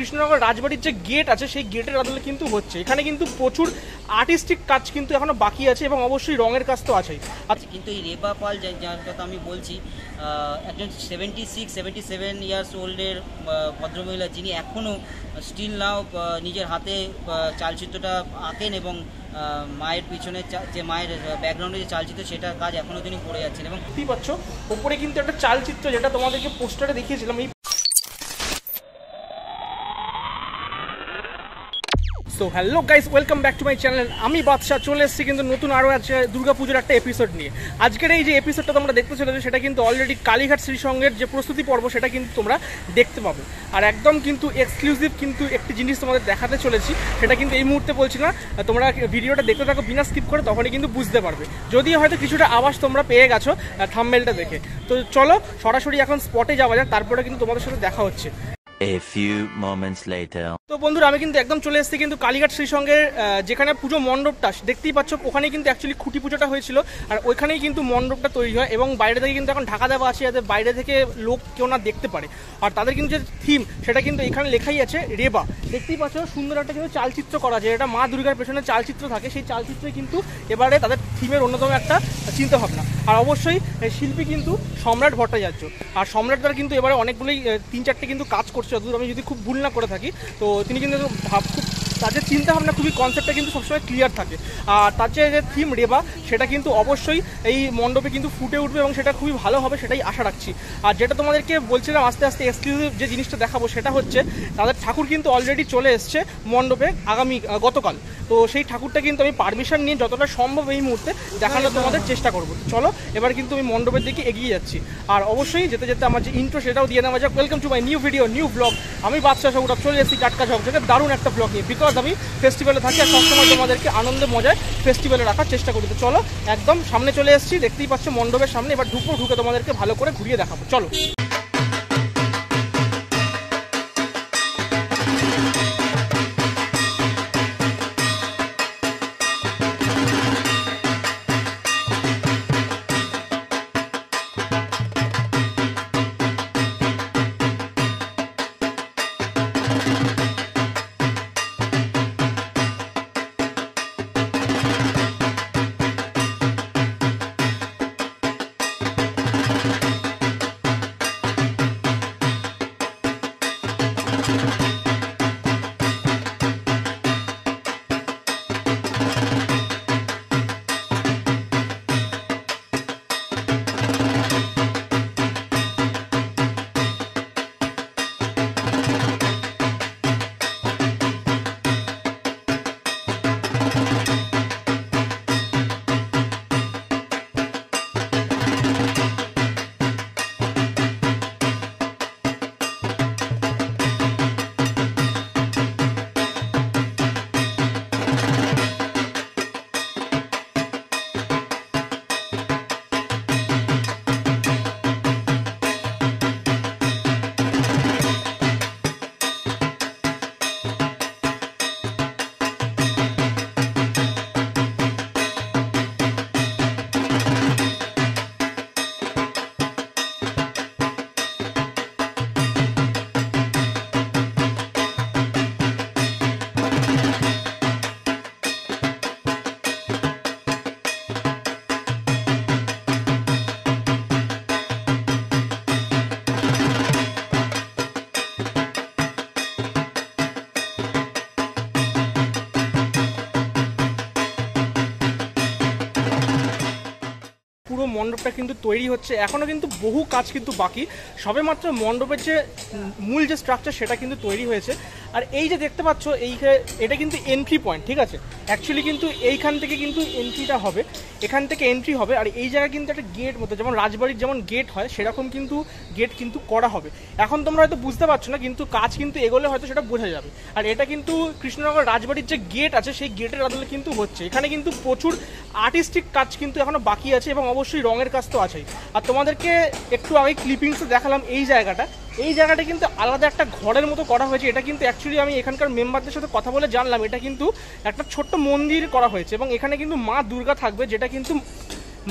কৃষ্ণনগর রাজবাড়ির যে গেট আছে সেই গেটের আদলে কিন্তু হচ্ছে। এখানে কিন্তু প্রচুর আর্টিস্টিক কাজ কিন্তু এখনও বাকি আছে এবং অবশ্যই রঙের কাজ তো আছেই। আচ্ছা কিন্তু এই রেবা পাল যার কথা আমি বলছি একজন seventy six seventy seven years ওল্ডের ভদ্রমহিলা যিনি এখনও স্টিল নাও নিজের হাতে চালচিত্রটা আঁকেন এবং মায়ের পিছনে যে মায়ের ব্যাকগ্রাউন্ডে যে চালচিত্র সেটার কাজ এখনও তিনি করে যাচ্ছেন এবং দেখতেই পাচ্ছ ওপরে কিন্তু একটা চালচিত্র যেটা তোমাদেরকে পোস্টারে দেখিয়েছিলাম এই so hello guys welcome back to my channel আমি বাদশাহ, চলে এসেছি কিন্তু নতুন আরও আছে দুর্গাপুজোর একটা এপিসোড নিয়ে। আজকের এই যে এপিসোডটা তোমরা দেখতে চলেছো, সেটা কিন্তু অলরেডি কালীঘাট শ্রীসঙ্গের যে প্রস্তুতি পর্ব, সেটা কিন্তু তোমরা দেখতে পাবে। আর একদম কিন্তু এক্সক্লুসিভ কিন্তু একটি জিনিস তোমাদের দেখাতে চলেছি, সেটা কিন্তু এই মুহূর্তে বলছি না। তোমরা ভিডিওটা দেখতে থাকো, বিনা স্কিপ করে তখনই কিন্তু বুঝতে পারবে। যদিও হয়তো কিছুটা আওয়াজ তোমরা পেয়ে গেছো থাম্বেলটা দেখে। তো চলো, সরাসরি এখন স্পটে যাওয়া যাক, তারপরে কিন্তু তোমাদের সাথে দেখা হচ্ছে। তো বন্ধুরা, আমি কিন্তু একদম চলে এসেছি কিন্তু কালীঘাট শ্রীসঙ্গের যেখানে পুজো মণ্ডপটা, দেখতেই পাচ্ছ ওখানে কিন্তু অ্যাকচুয়ালি খুঁটি পুজোটা হয়েছিল। আর ওইখানেই কিন্তু মণ্ডপটা তৈরি হয় এবং বাইরে থেকে কিন্তু এখন ঢাকা দেওয়া আছে, যাতে বাইরে থেকে লোক কেউ না দেখতে পারে। আর তাদের কিন্তু যে থিম সেটা কিন্তু এখানে লেখাই আছে, রেবা। দেখতেই পাচ্ছ, সুন্দর একটা কিন্তু চালচিত্র করা আছে। এটা মা দুর্গার পেছনে চালচিত্র থাকে। সেই চালচিত্রে কিন্তু এবারে তাদের থিমের অন্যতম একটা চিন্তা ভাবনা আর অবশ্যই শিল্পী কিন্তু সম্রাট ভট্টাচার্য। আর সম্রাট দ্বারা কিন্তু এবারে অনেকগুলোই তিন চারটে কিন্তু কাজ করছে। যতদূর আমি যদি খুব ভুল না করে থাকি, তো তিনি কিন্তু ভাব, খুব তাদের চিন্তা ভাবনা খুবই কনসেপ্টটা কিন্তু সবসময় ক্লিয়ার থাকে। আর তার যে যে থিম রেবা সেটা কিন্তু অবশ্যই এই মণ্ডপে কিন্তু ফুটে উঠবে এবং সেটা খুবই ভালো হবে সেটাই আশা রাখছি। আর যেটা তোমাদেরকে বলছিলাম আস্তে আস্তে এক্সক্লুসিভ যে জিনিসটা দেখাবো সেটা হচ্ছে, তাদের ঠাকুর কিন্তু অলরেডি চলে এসছে মণ্ডপে আগামী গতকাল। তো সেই ঠাকুরটা কিন্তু আমি পারমিশন নিয়ে যতটা সম্ভব এই মুহূর্তে দেখানোর তোমাদের চেষ্টা করব। চলো, এবার কিন্তু আমি মণ্ডপের দিকে এগিয়ে যাচ্ছি। আর অবশ্যই যেতে যেতে আমার যে ইন্ট্রো সেটাও দিয়ে নেওয়া যাক। Welcome to my new video new blog আমি বাদশাহ সৌরভ, চলে এসেছি টাটকা ঝকঝকে দারুণ একটা ব্লগ নিয়ে। বিকজ আমি ফেস্টিভ্যালে থাকি আর সবসময় তোমাদেরকে আনন্দে, মজায় ফেস্টিভ্যালে রাখার চেষ্টা করি। তো চলো, একদম সামনে চলে এসেছি, দেখতেই পাচ্ছ মণ্ডপের সামনে। এবার ঢুকো ঢুকে তোমাদেরকে ভালো করে ঘুরিয়ে দেখাবো। চলো। মণ্ডপটা কিন্তু তৈরি হচ্ছে। এখনও কিন্তু বহু কাজ কিন্তু বাকি। সবে মাত্র মণ্ডপের যে মূল যে স্ট্রাকচার সেটা কিন্তু তৈরি হয়েছে। আর এই যে দেখতে পাচ্ছ এই এটা কিন্তু এন্ট্রি পয়েন্ট ঠিক আছে? অ্যাকচুয়ালি কিন্তু এইখান থেকে কিন্তু এন্ট্রিটা হবে। এখান থেকে এন্ট্রি হবে। আর এই জায়গায় কিন্তু একটা গেট মতো যেমন রাজবাড়ির যেমন গেট হয়, সেরকম কিন্তু গেট কিন্তু করা হবে। এখন তোমরা হয়তো বুঝতে পারছ না, কিন্তু কাজ কিন্তু এগোলে হয়তো সেটা বোঝা যাবে। আর এটা কিন্তু কৃষ্ণনগর রাজবাড়ির যে গেট আছে, সেই গেটের আদলে কিন্তু হচ্ছে। এখানে কিন্তু প্রচুর আর্টিস্টিক কাজ কিন্তু এখনও বাকি আছে এবং অবশ্যই রঙের কাজ তো আছেই। আর তোমাদেরকে একটু আগে ক্লিপিংসে দেখালাম এই জায়গাটা। এই জায়গাটা কিন্তু আলাদা একটা ঘরের মতো করা হয়েছে। এটা কিন্তু অ্যাকচুয়ালি আমি এখানকার মেম্বারদের সাথে কথা বলে জানলাম। এটা কিন্তু একটা ছোট্ট মন্দির করা হয়েছে এবং এখানে কিন্তু মা দুর্গা থাকবে, যেটা কিন্তু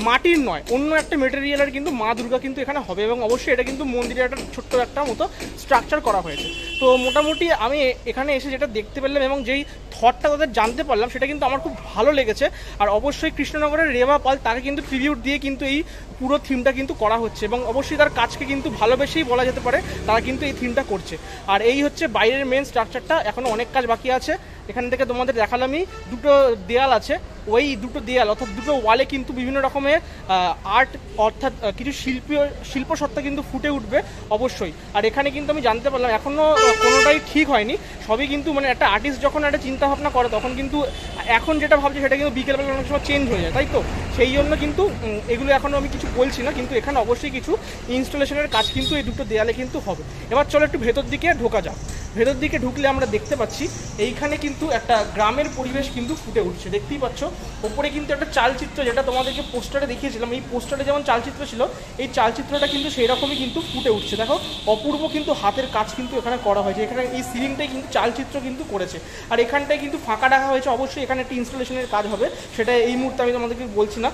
মাটির নয়, অন্য একটা মেটেরিয়ালের কিন্তু মা দুর্গা কিন্তু এখানে হবে এবং অবশ্যই এটা কিন্তু মন্দিরের একটা ছোট্ট একটা মতো স্ট্রাকচার করা হয়েছে। তো মোটামুটি আমি এখানে এসে যেটা দেখতে পেলাম এবং যেই থটটা তাদের জানতে পারলাম, সেটা কিন্তু আমার খুব ভালো লেগেছে। আর অবশ্যই কৃষ্ণনগরের রেবা পাল, তাকে কিন্তু ট্রিবিউট দিয়ে কিন্তু এই পুরো থিমটা কিন্তু করা হচ্ছে এবং অবশ্যই তার কাজকে কিন্তু ভালোবেসেই বলা যেতে পারে, তারা কিন্তু এই থিমটা করছে। আর এই হচ্ছে বাইরের মেন স্ট্রাকচারটা এখনও অনেক কাজ বাকি আছে। এখান থেকে তোমাদের দেখালামই দুটো দেয়াল আছে। ওই দুটো দেয়াল অর্থাৎ দুটো ওয়ালে কিন্তু বিভিন্ন রকমের আর্ট অর্থাৎ কিছু শিল্প শিল্প সত্তা কিন্তু ফুটে উঠবে অবশ্যই। আর এখানে কিন্তু আমি জানতে পারলাম এখনও কোনোটাই ঠিক হয়নি। সবই কিন্তু মানে একটা আর্টিস্ট যখন একটা চিন্তা ভাবনা করে, তখন কিন্তু এখন যেটা ভাবছে সেটা কিন্তু বিকেলবেলা অনেক সময় চেঞ্জ হয়ে যায়, তাই তো? সেই জন্য কিন্তু এগুলো এখনও আমি কিছু বলছি না, কিন্তু এখানে অবশ্যই কিছু ইনস্টলেশনের কাজ কিন্তু এই দুটো দেয়ালে কিন্তু হবে। এবার চলো একটু ভেতর দিকে ঢোকা যাক। ভেতর দিকে ঢুকলে আমরা দেখতে পাচ্ছি, এইখানে কিন্তু একটা গ্রামের পরিবেশ কিন্তু ফুটে উঠছে। দেখতেই পাচ্ছ, ওপরে কিন্তু একটা চালচিত্র, যেটা তোমাদেরকে পোস্টারে দেখিয়েছিলাম। এই পোস্টারে যেমন চালচিত্র ছিল, এই চালচিত্রটা কিন্তু সেই রকমই কিন্তু ফুটে উঠছে। দেখো, অপূর্ব কিন্তু হাতের কাজ কিন্তু এখানে করা হয়েছে। এখানে এই সিলিংটাই কিন্তু চালচিত্র কিন্তু করেছে। আর এখানটায় কিন্তু ফাঁকা রাখা হয়েছে। অবশ্যই এখানে একটি ইনস্টলেশনের কাজ হবে। সেটা এই মুহূর্তে আমি তোমাদেরকে বলছি না।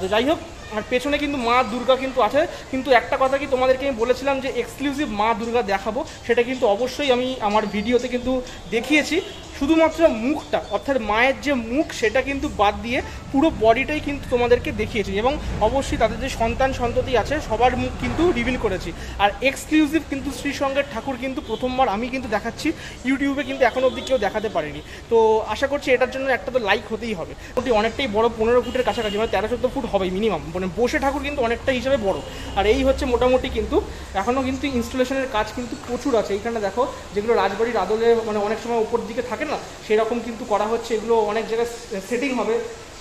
তো যাই হোক আর পেছনে কিন্তু মা দুর্গা কিন্তু আছে। কিন্তু একটা কথা কি তোমাদেরকে আমি বলেছিলাম যে এক্সক্লুসিভ মা দুর্গা দেখাবো, সেটা কিন্তু অবশ্যই আমি আমার ভিডিওতে কিন্তু দেখিয়েছি। শুধুমাত্র মুখটা, অর্থাৎ মায়ের যে মুখ, সেটা কিন্তু বাদ দিয়ে পুরো বডিটাই কিন্তু তোমাদেরকে দেখিয়েছি এবং অবশ্যই তাদের যে সন্তান সন্ততি আছে, সবার মুখ কিন্তু রিভিল করেছি। আর এক্সক্লুসিভ কিন্তু শ্রীসঙ্গের ঠাকুর কিন্তু প্রথমবার আমি কিন্তু দেখাচ্ছি, ইউটিউবে কিন্তু এখন অবধি কেউ দেখাতে পারেনি। তো আশা করছি এটার জন্য একটা তো লাইক হতেই হবে। মোটামুটি অনেকটাই বড়, পনেরো ফুটের কাছাকাছি মানে তেরো চোদ্দ ফুট হবে মিনিমাম মানে বসে ঠাকুর কিন্তু অনেকটা হিসাবে বড়। আর এই হচ্ছে মোটামুটি কিন্তু এখনও কিন্তু ইনস্টলেশনের কাজ কিন্তু প্রচুর আছে। এইখানে দেখো, যেগুলো রাজবাড়ির আদলে মানে অনেক সময় উপর দিকে থাকে না? সেরকম কিন্তু করা হচ্ছে। এগুলো অনেক জায়গায় সেটিং হবে।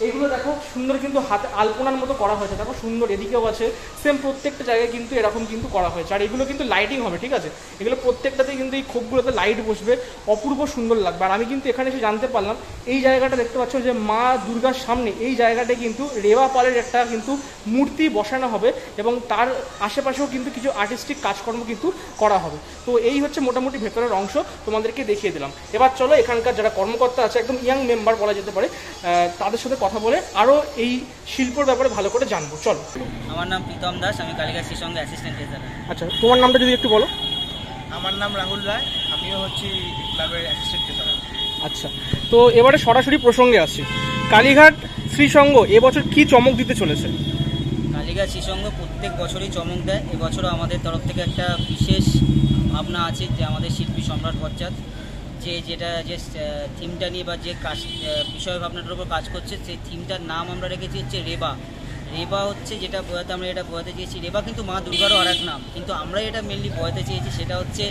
এইগুলো দেখো সুন্দর কিন্তু হাতে আলপনার মতো করা হয়েছে। দেখো সুন্দর, এদিকেও আছে সেম প্রত্যেকটা জায়গায় কিন্তু এরকম কিন্তু করা হয়েছে। আর এগুলো কিন্তু লাইটিং হবে, ঠিক আছে? এগুলো প্রত্যেকটাতে কিন্তু এই খোপগুলোতে লাইট বসবে, অপূর্ব সুন্দর লাগবে। আর আমি কিন্তু এখানে এসে জানতে পারলাম, এই জায়গাটা দেখতে পাচ্ছ যে মা দুর্গার সামনে, এই জায়গাটায় কিন্তু রেওয়া পালের একটা কিন্তু মূর্তি বসানো হবে এবং তার আশেপাশেও কিন্তু কিছু আর্টিস্টিক কাজকর্ম কিন্তু করা হবে। তো এই হচ্ছে মোটামুটি ভেতরের অংশ, তোমাদেরকে দেখিয়ে দিলাম। এবার চলো এখানকার যারা কর্মকর্তা আছে, একদম ইয়াং মেম্বার বলা যেতে পারে তাদের সাথে কথা বলে আরও এই শিল্পর ব্যাপারে ভালো করে জানব। চলো। আমার নাম প্রীতম দাস আমি কালীঘাট সঙ্গে অ্যাসিস্ট্যান্ট ট্রেজারার আচ্ছা তোমার নামটা যদি একটু বলো। আমার নাম রাহুল রায় আমিও হচ্ছি ক্লাবের অ্যাসিস্ট্যান্ট ট্রেজারার আচ্ছা তো এবারে সরাসরি প্রসঙ্গে আসি। কালীঘাট শ্রীসঙ্গ এবছর কি চমক দিতে চলেছে? কালীঘাট শ্রীসঙ্গ প্রত্যেক বছরই চমক দেয়। এবছরও আমাদের তরফ থেকে একটা বিশেষ ভাবনা আছে যে আমাদের শিল্পী সম্রাট বচ্চাত যে যেটা, যে থিমটা নিয়ে বা যে কাজ বিষয় ভাবনাটার উপর কাজ করছে সেই থিমটার নাম আমরা রেখেছি হচ্ছে রেবা। রেবা হচ্ছে যেটা বোঝাতে, আমরা এটা বোঝাতে চেয়েছি, রেবা কিন্তু মা দুর্গারও আর এক নাম। কিন্তু আমরা এটা মেনলি বোঝাতে চেয়েছি সেটা হচ্ছে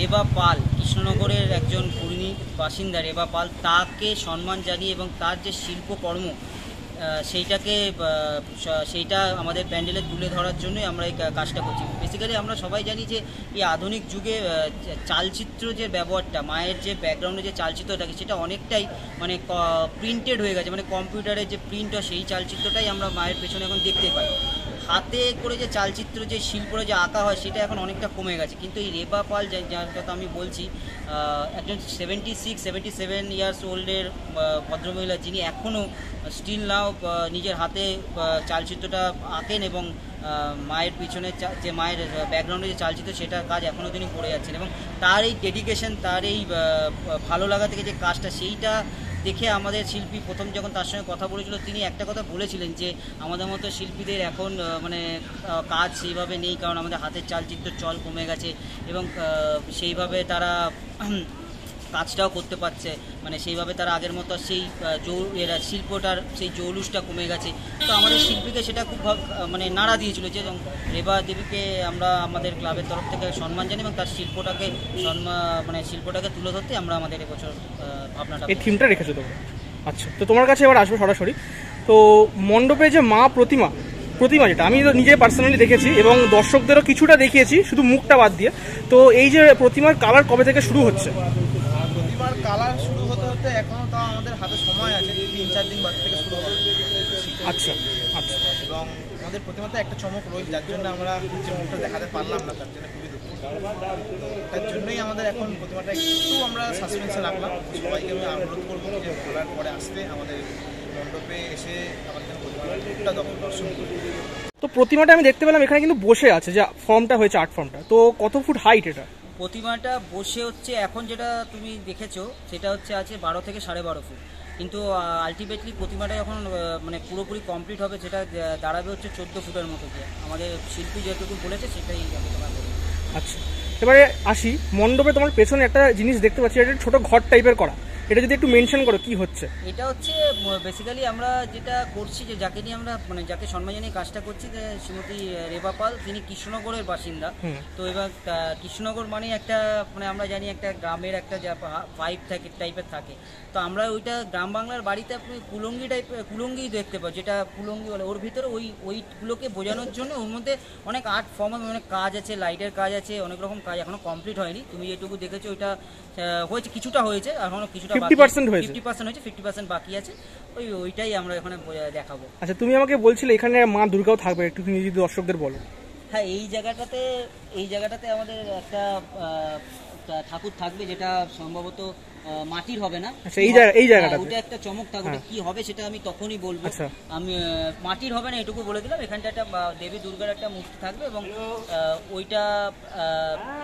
রেবা পাল, কৃষ্ণনগরের একজন পূর্ণী বাসিন্দা রেবা পাল, তাকে সম্মান জানিয়ে এবং তার যে শিল্পকর্ম সেইটাকে সেইটা আমাদের প্যান্ডেলে তুলে ধরার জন্যই আমরা এই কাজটা করছি। বেসিক্যালি আমরা সবাই জানি যে এই আধুনিক যুগে চালচিত্র যে ব্যবহারটা, মায়ের যে ব্যাকগ্রাউন্ডে যে চালচিত্র থাকে সেটা অনেকটাই মানে প্রিন্টেড হয়ে গেছে। মানে কম্পিউটারে যে প্রিন্ট হয়, সেই চালচিত্রটাই আমরা মায়ের পেছনে এখন দেখতে পাই। হাতে করে যে চালচিত্র, যে শিল্পরে যে আঁকা হয়, সেটা এখন অনেকটা কমে গেছে। কিন্তু এই রেবা পাল যার কথা আমি বলছি একজন seventy six seventy seven years ওল্ডের ভদ্রমহিলা যিনি এখনও স্টিল নাও নিজের হাতে চালচিত্রটা আঁকেন এবং মায়ের পিছনে যে মায়ের ব্যাকগ্রাউন্ডে যে চালচিত্র সেটার কাজ এখনও তিনি করে যাচ্ছেন এবং তার এই ডেডিকেশন তার এই ভালো লাগা থেকে যে কাজটা, সেইটা দেখে আমাদের শিল্পী প্রথম যখন তার সঙ্গে কথা বলেছিল, তিনি একটা কথা বলেছিলেন যে, আমাদের মতো শিল্পীদের এখন মানে কাজ সেইভাবে নেই, কারণ আমাদের হাতের চালচিত্র চল কমে গেছে এবং সেইভাবে তারা কাজটাও করতে পারছে। মানে সেইভাবে তারা আগের মতো সেই এরা শিল্পটার সেই জৌলুসটা কমে গেছে। তো আমাদের শিল্পীকে সেটা খুব মানে নাড়া দিয়েছিল যে রেবা দেবীকে আমরা আমাদের ক্লাবের তরফ থেকে সম্মান জানি এবং তার শিল্পটাকে মানে শিল্পটাকে তুলে ধরতে আমরা আমাদের এবছর ভাবনাটা এই থিমটা রেখেছো তোমরা? আচ্ছা তো তোমার কাছে এবার আসব সরাসরি। তো মণ্ডপে যে মা প্রতিমা প্রতিমা যেটা আমি তো নিজে পার্সোনালি দেখেছি এবং দর্শকদেরও কিছুটা দেখিয়েছি শুধু মুখটা বাদ দিয়ে। তো এই যে প্রতিমার কালার কবে থেকে শুরু হচ্ছে? কালার শুরু হতে হতে এখনও তাও আমাদের হাতে সময় আছে তিন চার দিন বাদ থেকে শুরু হবে। আচ্ছা আচ্ছা। এবং আমাদের প্রতিমাতে একটা চমক রয়েছে যার জন্য আমরা যে মুখটা দেখাতে পারলাম না তার জন্য খুবই দুঃখ তার জন্যই আমাদের এখন প্রতিমাটা একটু আমরা সাসপেন্সে রাখলাম। সবাইকে আমি অনুরোধ করব যে খোলার পরে আসতে আমাদের মণ্ডপে এসে আমাদের প্রতিমাটা দর্শন তো প্রতিমাটা আমি দেখতে পেলাম এখানে কিন্তু বসে আছে যে ফর্মটা হয়েছে আর্ট ফর্মটা তো কত ফুট হাইট এটা? প্রতিমাটা বসে হচ্ছে, এখন যেটা তুমি দেখেছ, সেটা হচ্ছে আছে বারো থেকে সাড়ে বারো ফুট। কিন্তু আলটিমেটলি প্রতিমাটা যখন মানে পুরোপুরি কমপ্লিট হবে, সেটা দাঁড়াবে হচ্ছে চোদ্দ ফুটের মতো দিয়ে আমাদের শিল্পী যেটুকু বলেছে, সেটাই আমি তোমার আচ্ছা। এবারে আসি, মণ্ডপে তোমার পেছনে একটা জিনিস দেখতে পাচ্ছি, এটা ছোটো ঘর টাইপের করা। এটা যদি একটু মেনশন করো কি হচ্ছে? এটা হচ্ছে বেসিক্যালি আমরা যেটা করছি যে যাকে নিয়ে আমরা মানে যাকে সম্মান জানিয়ে কাজটা করছি যে শ্রীমতী রেবা পাল তিনি কৃষ্ণনগরের বাসিন্দা। তো এবার কৃষ্ণনগর মানে একটা মানে আমরা জানি একটা গ্রামের একটা যা পাইপ থাকে টাইপের থাকে। তো আমরা ওইটা গ্রাম বাংলার বাড়িতে আপনি কুলঙ্গি টাইপ কুলঙ্গি দেখতে পাই যেটা কুলঙ্গি বলে। ওর ভিতরে ওই ওইগুলোকে বোঝানোর জন্য ওর মধ্যে অনেক আর্ট ফর্ম অনেক কাজ আছে লাইটের কাজ আছে অনেক রকম কাজ এখনও কমপ্লিট হয়নি। তুমি যেটুকু দেখেছ ওইটা হয়েছে কিছুটা হয়েছে এখনও কিছুটা 50% হয়েছে। ফিফটি পার্সেন্ট হয়েছে ফিফটি পার্সেন্ট বাকি আছে। ওই ওইটাই আমরা এখানে দেখাবো। আচ্ছা তুমি আমাকে বলছিলে এখানে মা দুর্গাও থাকবে একটু যদি দর্শকদের বলো। হ্যাঁ এই জায়গাটাতে এই জায়গাটাতে আমাদের একটা আহ, ঠাকুর থাকবে যেটা সম্ভবত মাটির হবে না। আচ্ছা, এই জায়গা- এই হ্যাঁ, জায়গাটাতে। ওটা একটা চমক থাকবে হ্যাঁ। কি হবে সেটা আমি তখনই বলব। আচ্ছা। আমি মাটির হবে না এটুকু বলে দিলাম। এখানটা একটা দেবী দুর্গার একটা মূর্তি থাকবে এবং ওইটা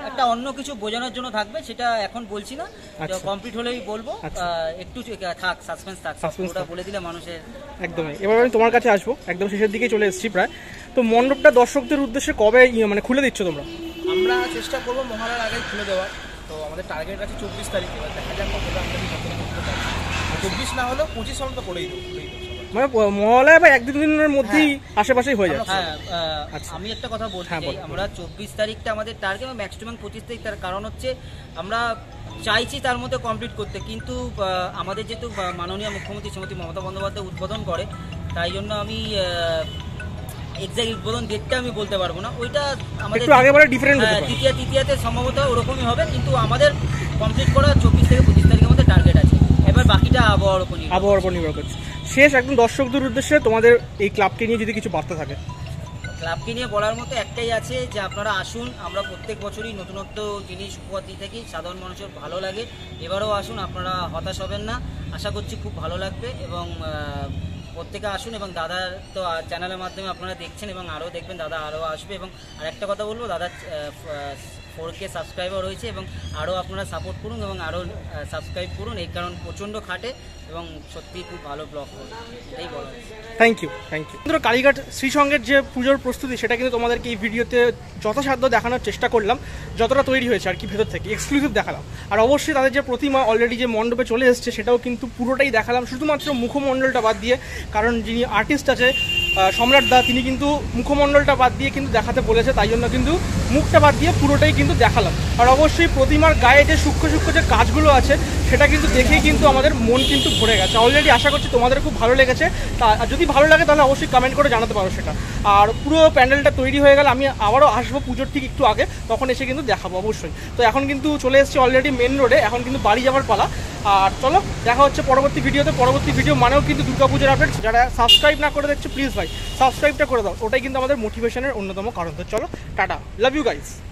একটা অন্য কিছু বোঝানোর জন্য থাকবে সেটা এখন বলছি না। আচ্ছা। কমপ্লিট হলেই বলব। আচ্ছা। আহ, একটু থাক সাসপেন্স থাক। ওটা বলে দিলে মানুষের একদমই। এবার আমি তোমার কাছে আসব। একদম শেষের দিকে চলে এসেছি প্রায়। তো মণ্ডপটা দর্শকদের উদ্দেশ্যে কবে ইয়ে মানে খুলে দিচ্ছ তোমরা? আমরা চেষ্টা করব মহালয়ার আগে খুলে দেওয়ার। তো আমাদের টার্গেট আছে চব্বিশ তারিখ এবার দেখা যাক কতটা আমরা কতটা করতে পারছি চব্বিশ না হলেও পঁচিশ আমরা তো করেই দেবো। মানে মহালয়া বা এক দিনের মধ্যেই আশেপাশেই হয়ে যাচ্ছে হ্যাঁ আচ্ছা। আমি একটা কথা বলতে হ্যাঁ, চাই আমরা চব্বিশ তারিখটা আমাদের টার্গেট ম্যাক্সিমাম পঁচিশ তারিখ তার কারণ হচ্ছে আমরা চাইছি তার মধ্যে কমপ্লিট করতে কিন্তু আমাদের যেহেতু মাননীয় মুখ্যমন্ত্রী শ্রীমতী মমতা বন্দ্যোপাধ্যায় উদ্বোধন করে তাই জন্য আমি এক্সাক্ট উদ্বোধন ডেটটা আমি বলতে পারব না। ওইটা আমাদের একটু আগে বলে হতে হ্যাঁ। দ্বিতীয় তৃতীয়াতে সম্ভবত ওরকমই হবে কিন্তু আমাদের কমপ্লিট করা চব্বিশ থেকে পঁচিশ তারিখের মধ্যে টার্গেট আছে। এবার বাকিটা আবহাওয়ার উপর আবহাওয়ার উপর নির্ভর করছে শেষ একদম দর্শকদের উদ্দেশ্যে তোমাদের এই ক্লাবকে নিয়ে যদি কিছু বার্তা থাকে। ক্লাবকে নিয়ে বলার মতো একটাই আছে যে আপনারা আসুন আমরা প্রত্যেক বছরই নতুনত্ব জিনিস উপহার দিয়ে থাকি সাধারণ মানুষের ভালো লাগে। এবারও আসুন আপনারা হতাশ হবেন না। আশা করছি খুব ভালো লাগবে এবং প্রত্যেকে আসুন এবং দাদার তো চ্যানেলের মাধ্যমে আপনারা দেখছেন এবং আরও দেখবেন, দাদা আরও আসবে এবং আরেকটা কথা বলব, দাদা ফোর কে সাবস্ক্রাইবার রয়েছে এবং আরও আপনারা সাপোর্ট করুন এবং আরও সাবস্ক্রাইব করুন। এই কারণ প্রচণ্ড খাটে এবং সত্যিই খুব ভালো ব্লগ করে এটাই বলা থ্যাংক ইউ থ্যাংক ইউ ধরো কালীঘাট শ্রীসঙ্গের যে পুজোর প্রস্তুতি, সেটা কিন্তু তোমাদেরকে এই ভিডিওতে যথাসাধ্য দেখানোর চেষ্টা করলাম। যতটা তৈরি হয়েছে আর কি ভেতর থেকে এক্সক্লুসিভ দেখালাম। আর অবশ্যই তাদের যে প্রতিমা অলরেডি যে মণ্ডপে চলে এসেছে, সেটাও কিন্তু পুরোটাই দেখালাম। শুধুমাত্র মুখমণ্ডলটা বাদ দিয়ে, কারণ যিনি আর্টিস্ট আছে সম্রাট দা, তিনি কিন্তু মুখমণ্ডলটা বাদ দিয়ে কিন্তু দেখাতে বলেছে, তাই জন্য কিন্তু মুখটা বাদ দিয়ে পুরোটাই কিন্তু দেখালাম। আর অবশ্যই প্রতিমার গায়ে যে সূক্ষ্ম সূক্ষ্ম যে কাজগুলো আছে, সেটা কিন্তু দেখেই কিন্তু আমাদের মন কিন্তু ভরে গেছে। অলরেডি আশা করছি তোমাদের খুব ভালো লেগেছে। তা যদি ভালো লাগে তাহলে অবশ্যই কমেন্ট করে জানাতে পারো সেটা। আর পুরো প্যান্ডেলটা তৈরি হয়ে গেলে আমি আবারও আসব পুজোর ঠিক একটু আগে, তখন এসে কিন্তু দেখাবো অবশ্যই। তো এখন কিন্তু চলে এসেছি অলরেডি মেন রোডে এখন কিন্তু বাড়ি যাওয়ার পালা। আর চলো, দেখা হচ্ছে পরবর্তী ভিডিওতে। পরবর্তী ভিডিও মানেও কিন্তু দুর্গাপুজোর আপডেট যারা সাবস্ক্রাইব না করে দেখছে প্লিজ ভাই সাবস্ক্রাইবটা করে দাও। ওটাই কিন্তু আমাদের মোটিভেশনের অন্যতম কারণ। তো চলো, টাটা লাভ গাইস